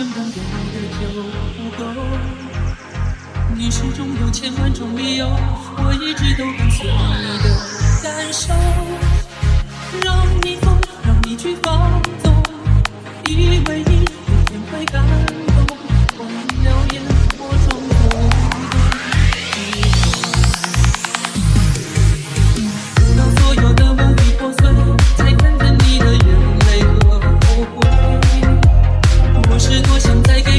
原本给的就不够。你始终有千万种理由，我一直都跟随你的 take it